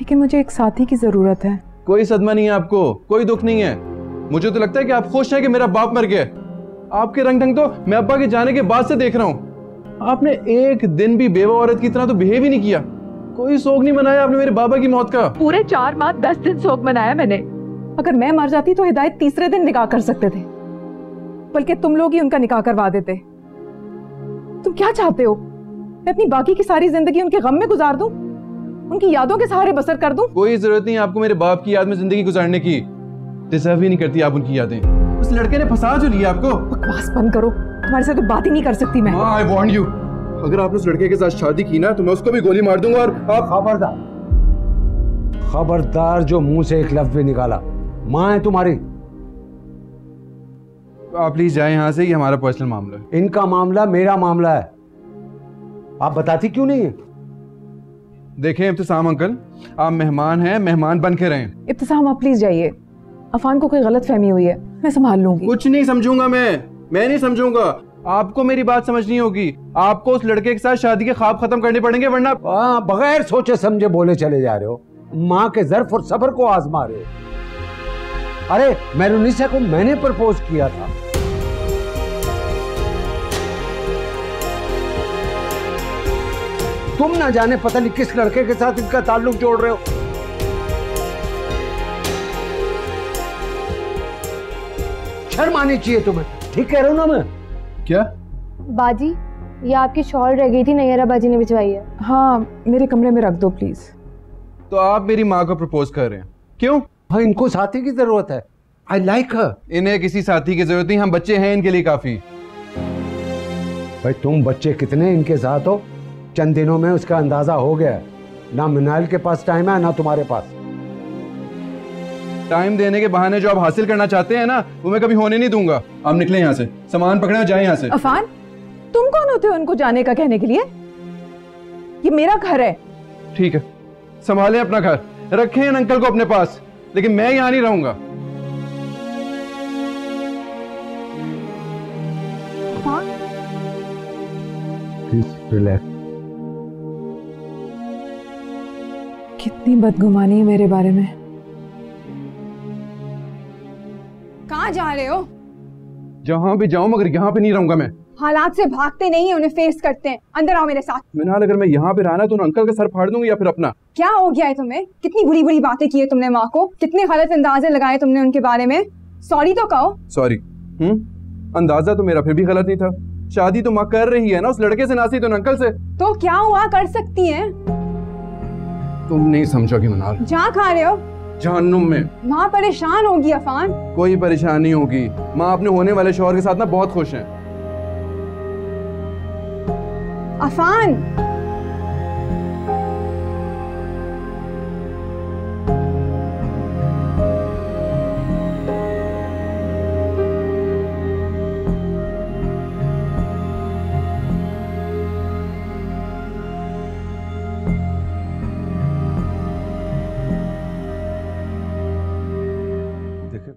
लेकिन मुझे एक साथी की ज़रूरत है। कोई सदमा नहीं है आपको कोई दुख नहीं है। मुझे तो लगता है कि आप खुश हैं कि मेरा बाप मर गया। आपके रंग ढंग तो मैं अब्बा के जाने के बाद से देख रहा हूँ। आपने एक दिन भी बेवा औरत की तरह तो बिहेव ही नहीं किया। कोई शोक नहीं मनाया आपने मेरे बाबा की मौत का? पूरे चार माह दस दिन शोक मनाया मैंने। अगर मैं मर जाती तो हिदायत तीसरे दिन निकाह कर सकते थे। बल्कि तुम लोग ही उनका निकाह करवा देते। तुम क्या चाहते हो? मैं अपनी बाकी की सारी ज़िंदगी उनके गम में गुजार दूँ? उनकी यादों के सहारे बसर कर दूँ? कोई ज़रूरत नहीं आपको मेरे बाप की याद में ज़िंदगी गुजारने की। डिजर्व ही नहीं करती आप उनकी यादें। उस लड़के ने फंसा जो लिया आपको? बकवास बंद करो। तुम्हारे साथ तो बात ही नहीं कर सकती मैं। आई वांट यू अगर आपने उस लड़के के साथ शादी की ना तो मैं उसको भी गोली मार दूँगा और आप खबरदार। खबरदार जो मुँह से एक लफ्ज भी निकाला। माँ है तुम्हारी। आप प्लीज़ जाए यहाँ से ये हमारा पर्सनल मामला है। इनका मामला मेरा मामला है। आप बताती क्यों नहीं है? देखें इब्तिसाम अंकल आप मेहमान हैं मेहमान बन के रहें। इब्तिसाम आप प्लीज़ जाइए। अफान को कोई गलत फहमी हुई है मैं संभाल लूँगी। कुछ नहीं समझूँगा मैं मैं नहीं समझूँगा। आपको मेरी बात समझनी होगी। आपको उस लड़के के साथ शादी के ख्वाब खत्म करने पड़ेंगे वरना हाँ, बगैर सोचे समझे बोले चले जा रहे हो। माँ के जर्फ और सबर को आजमा रहे हो। अरे को मैंने प्रपोज किया था। तुम ना जाने पता नहीं किस लड़के के साथ इनका ताल्लुक जोड़ रहे हो। शर्म आनी चाहिए तुम्हें। ठीक कह रहा हूँ ना मैं? क्या? बाजी ये आपकी शॉल रह गई थी नैयरा बाजी ने भिजवाई है। हाँ मेरे कमरे में रख दो प्लीज़ तो आप मेरी माँ को प्रपोज कर रहे हैं। क्यों? हाँ इनको साथी की ज़रूरत है। आई लाइक हर इन्हें किसी साथी की ज़रूरत नहीं हम बच्चे हैं इनके लिए काफ़ी। भाई तुम बच्चे कितने इनके साथ हो? चंद दिनों में उसका अंदाज़ा हो गया ना मिनाइल के पास टाइम है ना तुम्हारे पास। टाइम देने के बहाने जो आप हासिल करना चाहते हैं ना वो मैं कभी होने नहीं दूँगा। आप निकले यहाँ से। सामान पकड़े और जाए यहाँ से। अफान तुम कौन होते हो उनको जाने का कहने के लिए? ये मेरा घर है। ठीक है। संभाले अपना घर। रखे इन अंकल को अपने पास। लेकिन मैं यहाँ नहीं रहूँगा। रिलैक्स कितनी बदगुमानी है मेरे बारे में। कहाँ जा रहे हो? जहाँ भी जाऊँ मगर यहाँ पे नहीं रहूँगा मैं। हालात से भागते नहीं है उन्हें फेस करते हैं। अंदर आओ मेरे साथ। मिनाल अगर मैं यहाँ पे रहना तो उन अंकल का सर फाड़ दूँगी या फिर अपना? क्या हो गया है तुम्हें? कितनी बुरी बुरी बातें की है तुमने माँ को? कितने गलत अंदाजे लगाए तुमने उनके बारे में? सॉरी तो कहो। सॉरी हम्म? अंदाज़ा तो मेरा फिर भी गलत नहीं था। शादी तो माँ कर रही है ना उस लड़के से नासी तो उन अंकल से। तो क्या हुआ? कर सकती है। तुम नहीं समझोगी मनाल। जहाँ खा रहे हो? जहनुम में। माँ परेशान होगी अफान। कोई परेशानी होगी। माँ अपने होने वाले शोहर के साथ ना बहुत खुश है। अफान